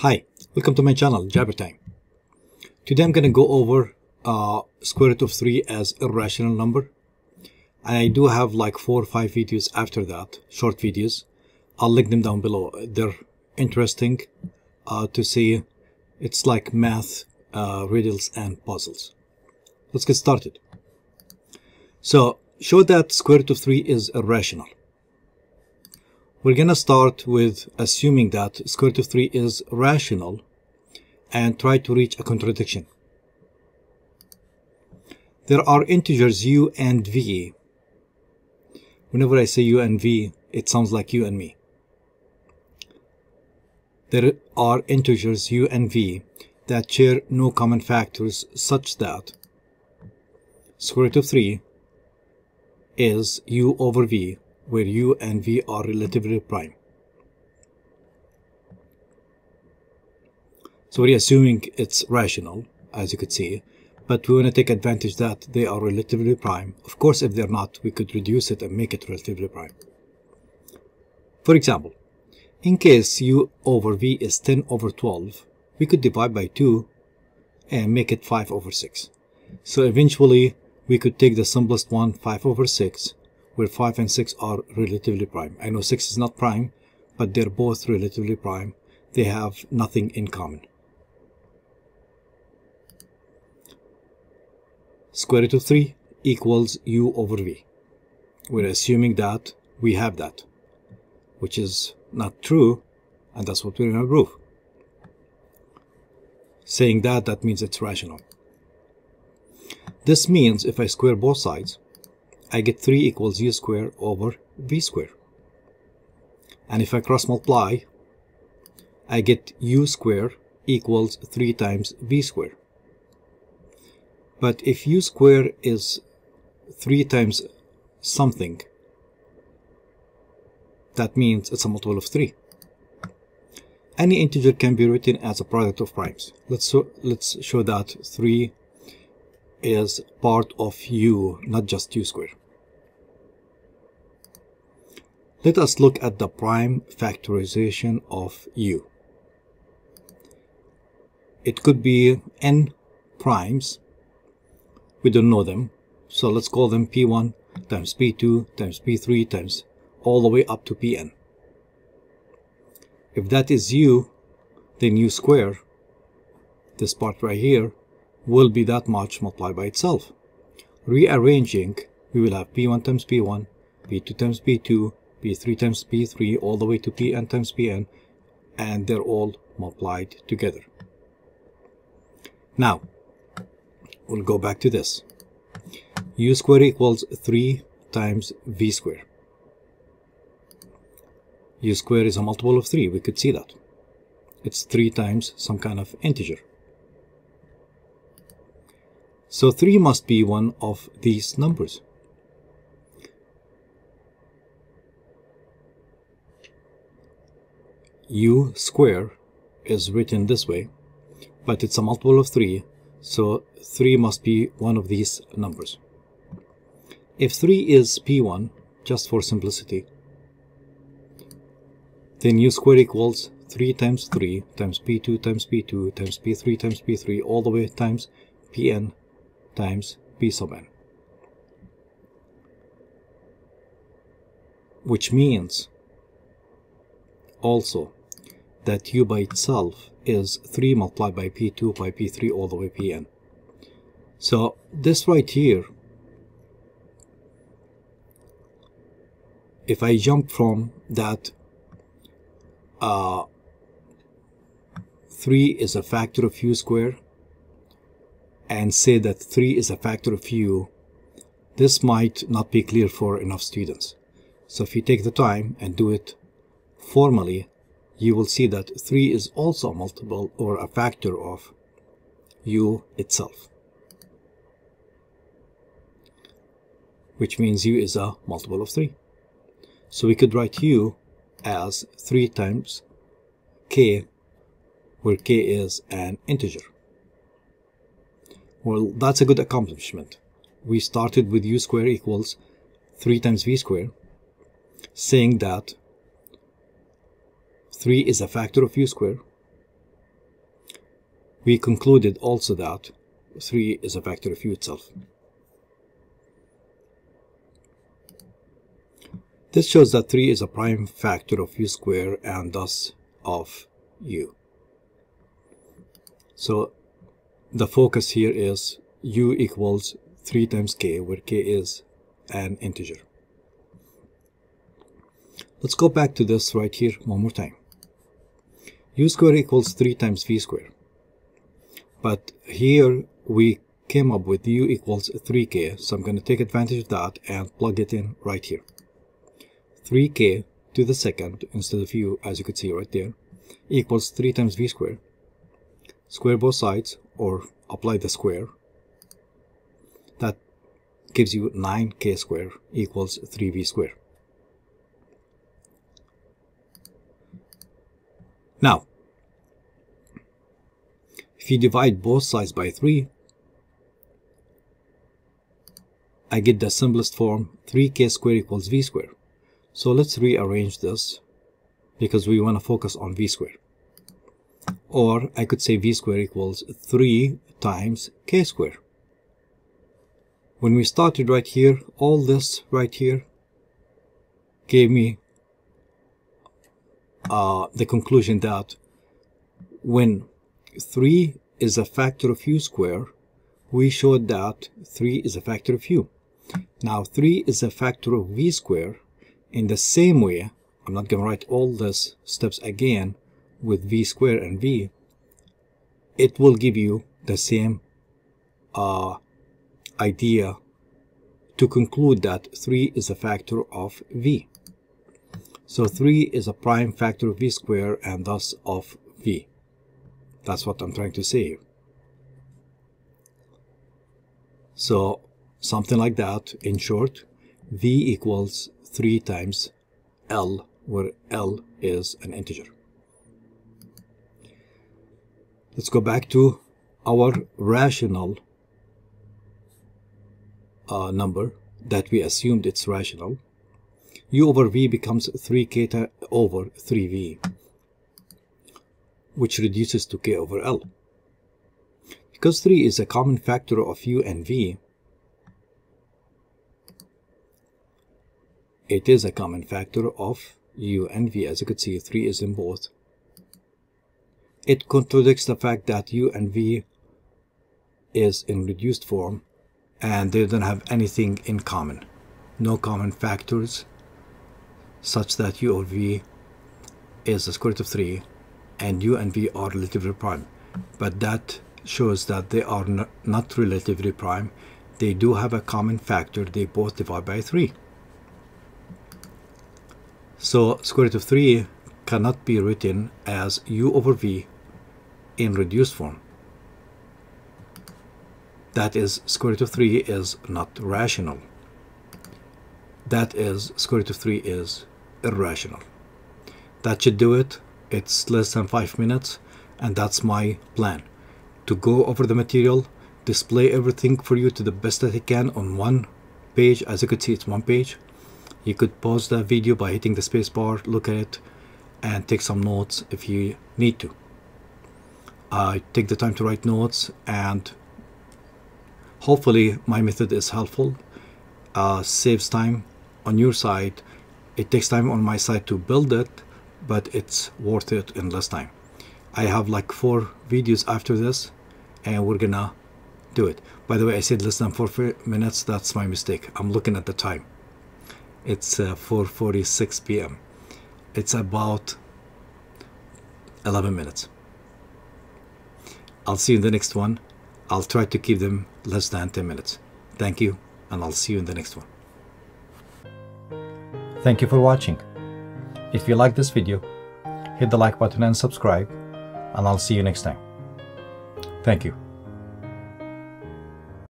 Hi, welcome to my channel, JaberTime. Today I'm going to go over uh, square root of 3 as irrational number. I do have like 4 or 5 videos after that, short videos. I'll link them down below. They're interesting uh, to see. It's like math, uh, riddles, and puzzles. Let's get started. So, show that square root of 3 is irrational. We're going to start with assuming that square root of 3 is rational and try to reach a contradiction. There are integers u and v. Whenever I say u and v, it sounds like you and me. There are integers u and v that share no common factors such that square root of 3 is u over v where u and v are relatively prime. So we're assuming it's rational, as you could see, but we want to take advantage that they are relatively prime. Of course, if they're not, we could reduce it and make it relatively prime. For example, in case u over v is 10 over 12, we could divide by 2 and make it 5 over 6. So eventually, we could take the simplest one, 5 over 6, where 5 and 6 are relatively prime. I know 6 is not prime, but they're both relatively prime. They have nothing in common. Square root of 3 equals u over v. We're assuming that we have that, which is not true, and that's what we're going to prove. Saying that, that means it's rational. This means if I square both sides, I get 3 equals u square over v square. And if I cross multiply, I get u square equals 3 times v square. But if u square is 3 times something, that means it's a multiple of 3. Any integer can be written as a product of primes. Let's, so, let's show that 3 is part of u, not just u squared. Let us look at the prime factorization of u. It could be n primes. We don't know them. So let's call them p1 times p2 times p3 times all the way up to pn. If that is u, then u square, this part right here, will be that much multiplied by itself. Rearranging, we will have p1 times p1, p2 times p2, p3 times p3, all the way to pn times pn, and they're all multiplied together. Now, we'll go back to this. u square equals 3 times v square. u square is a multiple of 3, we could see that. It's 3 times some kind of integer. So 3 must be one of these numbers. U square is written this way, but it's a multiple of 3, so 3 must be one of these numbers. If 3 is p1, just for simplicity, then u square equals 3 times 3 times p2 times p2 times p3 times p3 all the way times pn times p sub n. Which means also that u by itself is 3 multiplied by p2 by p3 all the way pn. So this right here, if I jump from that uh, 3 is a factor of u square and say that 3 is a factor of u, this might not be clear for enough students. So if you take the time and do it formally, you will see that 3 is also a multiple or a factor of u itself. Which means u is a multiple of 3. So we could write u as 3 times k, where k is an integer. Well, that's a good accomplishment. We started with u square equals 3 times v square, saying that 3 is a factor of u square, we concluded also that 3 is a factor of u itself. This shows that 3 is a prime factor of u square and thus of u. So the focus here is u equals 3 times k, where k is an integer. Let's go back to this right here one more time. U square equals 3 times v square. But here we came up with u equals 3k, so I'm going to take advantage of that and plug it in right here. 3k to the second instead of u, as you could see right there, equals 3 times v square. Square both sides, or apply the square. That gives you 9k square equals 3v square. Now, if you divide both sides by 3, I get the simplest form 3k squared equals v squared. So let's rearrange this because we want to focus on v squared. Or I could say v squared equals 3 times k squared. When we started right here, all this right here gave me uh, the conclusion that when 3 is a factor of u square, we showed that 3 is a factor of u. Now 3 is a factor of v square. In the same way, I'm not going to write all these steps again with v square and v. It will give you the same uh, idea to conclude that 3 is a factor of v. So 3 is a prime factor of v square and thus of v. That's what I'm trying to say. So something like that, in short, v equals 3 times L, where L is an integer. Let's go back to our rational uh, number that we assumed it's rational. U over v becomes 3k over 3v which reduces to k over L. Because 3 is a common factor of u and v, it is a common factor of u and v. As you could see, 3 is in both. It contradicts the fact that u and v is in reduced form and they don't have anything in common. No common factors such that u over v is the square root of 3 and u and v are relatively prime. But that shows that they are not relatively prime. They do have a common factor. They both divide by 3 so square root of 3 cannot be written as u over v in reduced form. That is square root of 3 is not rational that is square root of 3 is irrational. That should do it. It's less than five minutes and that's my plan. To go over the material display everything for you to the best that I can on one page. As you could see it's one page. You could pause the video by hitting the spacebar look at it and take some notes if you need to. I take the time to write notes and hopefully my method is helpful. Uh, saves time on your side. It takes time on my side to build it but it's worth it in less time. I have like four videos after this and we're gonna do it. By the way I said less than four minutes. That's my mistake. I'm looking at the time. It's uh, 4:46 p.m. it's about 11 minutes. I'll see you in the next one. I'll try to keep them less than 10 minutes. Thank you and I'll see you in the next one Thank you for watching. If you like this video, hit the like button and subscribe, and I'll see you next time. Thank you.